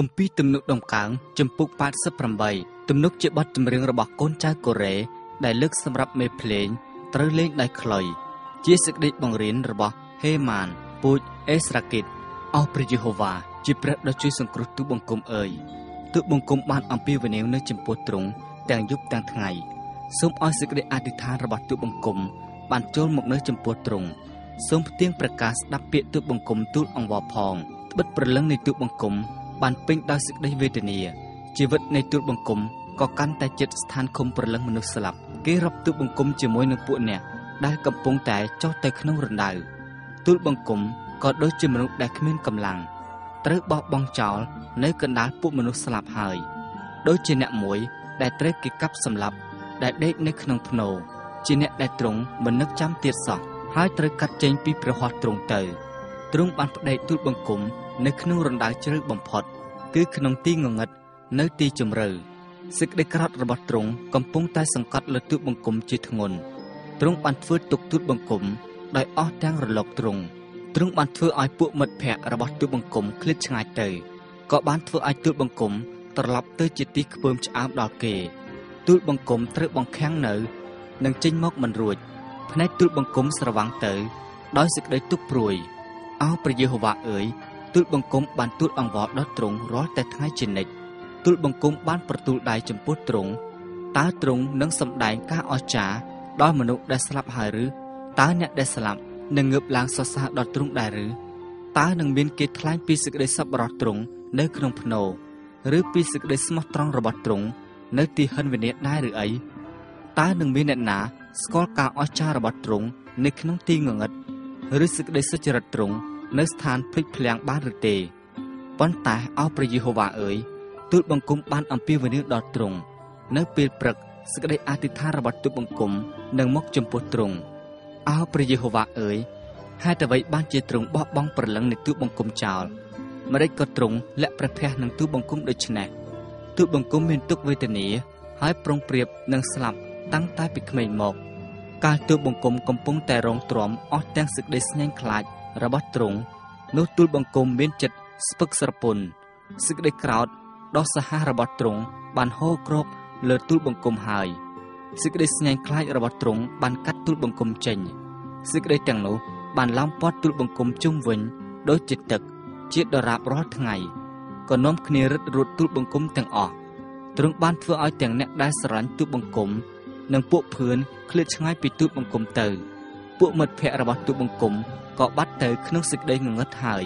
គម្ពីរទំនុកដំកើងចំពុក88ទំនុកជាបទចម្រៀងរបស់កូនចៅកូរ៉េដែលលើកសម្រាប់មេភ្លេងត្រូវលេងដោយខ្លុយជាសេចក្តីបង្រៀនរបស់ហេម៉ានពូជអេស្រាគីតអស់ព្រះយេហូវ៉ាជាព្រះដ៏ជួយសង្គ្រោះទូបង្គំអើយទូបង្គំបានអំពាវនាវនៅចំពោះទ្រង់ទាំងយប់ទាំងថ្ងៃសូមឲ្យសេចក្តីអធិដ្ឋានរបស់ទូបង្គំបានចូលមកនៅចំពោះទ្រង់សូមផ្ទៀងប្រកាសស្ដាប់ពាក្យទូបង្គំទូលអង្វរផងត្បិតព្រលឹងនៃទូបង្គំ បានពេញដោយសេចក្តីវេទនាជីវិតនៃទូលបង្គំក៏កាន់តែចិត្តស្ថានឃុំព្រលឹងមនុស្សស្លាប់គេរាប់ទូលបង្គំជាមួយនឹងពួកអ្នកដែលកំពុងតែចុះទៅក្នុងរណ្ដៅទូលបង្គំក៏ដូចជាមនុស្សដែលគ្មានកម្លាំងត្រូវបោះបង់ចោលនៅកណ្ដាលពួកមនុស្សស្លាប់ហើយដូចជាអ្នកមួយដែលត្រូវគេកាប់សម្លាប់ដែលដេកនៅក្នុងភ្នោជាអ្នកដែលទ្រង់មិននឹកចាំទៀតសោះហើយត្រូវកាត់ចេញពីព្រះហស្ថទ្រង់ទៅទ្រង់បានផ្ដេកទូលបង្គំនៅក្នុងរណ្ដៅជ្រៅបំផុត គឺក្នុងទីងងឹតនៅទីជម្រៅសេចក្តីក្រោធរបស់ទ្រង់កំពុងតែសង្កត់លើទូលបង្គំជាធ្ងន់ទ្រង់បានធ្វើទុកទូលបង្គំដោយអស់ទាំងរលកទ្រង់ទ្រង់បានធ្វើឲ្យពួកមិត្តភ័ក្តិរបស់ទូលបង្គំឃ្លាតឆ្ងាយទៅក៏បានធ្វើឲ្យទូលបង្គំត្រឡប់ទៅជាទីខ្ពើមឆ្អើមដល់គេទូលបង្គំត្រូវបង្ខាំងនៅនឹងចេញមកមិនរួចភ្នែកទូលបង្គំស្រវាំងទៅ ដោយសេចក្តីទុក្ខព្រួយអោព្រះយេហូវ៉ាអើយ ទូលបង្គំបានទូលអង្វរដល់ទ្រង់រាល់តែថ្ងៃជានិច្ចទូលបង្គំបានប្រទូលដៃចំពោះទ្រង់តើទ្រង់នឹងសម្ដែងការអស្ចារ្យដល់មនុស្សដែលស្លាប់ហើយឬតើអ្នកដែលស្លាប់នឹងងើបឡើងសរសើរដល់ទ្រង់ដែរឬតើនឹងមានគេថ្លែងពីសេចក្តីសប្បុរសទ្រង់នៅក្នុងភ្នោឬពីសេចក្តីស្មោះត្រង់របស់ទ្រង់នៅទីហិនវិនិច្ឆ័យដែរឬអីតើនឹងមានអ្នកណាស្គាល់ការអស្ចារ្យរបស់ទ្រង់នៅក្នុងទីងងឹតឬសេចក្តីសុចរិតទ្រង់ នៅស្ថានភ្លេចភ្លាំងបានឬទេប៉ុន្តែអោព្រះយេហូវ៉ាអើយទូលបង្គំបានអំពាវនាវដល់ទ្រង់នៅពេលព្រឹកសេចក្តីអធិដ្ឋានរបស់ទូលបង្គំនឹងមកចំពោះទ្រង់អោព្រះយេហូវ៉ាអើយហេតុអ្វីបានជាទ្រង់បោះបង់ព្រលឹងនៃទូលបង្គំចោលម្ដេចក៏ទ្រង់លាក់ព្រះភ័ក្ត្រនឹងទូលបង្គំដូច្នេះទូលបង្គំមានទុក្ខវេទនាហើយប្រុងប្រៀបនឹងស្លាប់តាំងតែពីក្មេងមកកាលទូលបង្គំកំពុងតែរងទ្រាំអស់ទាំងសេចក្តីស្ញែងខ្លាច របស់ទ្រង់នោះទូលបង្គំមានចិត្តស្ពឹកស្រពន់សេចក្តីក្រោធដ៏សាហាវរបស់ទ្រង់បានហូរគ្របលើទូលបង្គំហើយសេចក្តីស្ញែងខ្លាចរបស់ទ្រង់បានកាត់ទូលបង្គំចេញសេចក្តីទាំងនោះបានឡោមព័ទ្ធទូលបង្គំជុំវិញដូចជាទឹកជាដរាបរាល់ថ្ងៃក៏នាំគ្នារឹតរួតទូលបង្គំទាំងអស់ទ្រង់បានធ្វើឲ្យទាំងអ្នកដែលស្រឡាញ់ទូលបង្គំនិងពួកភឿនឃ្លាតឆ្ងាយពីទូតបង្គំទៅ ពួកមិត្តភ័ក្តិរបស់ទូតបង្គំក៏បាត់ទៅក្នុងសេចក្តីងងឹតហើយ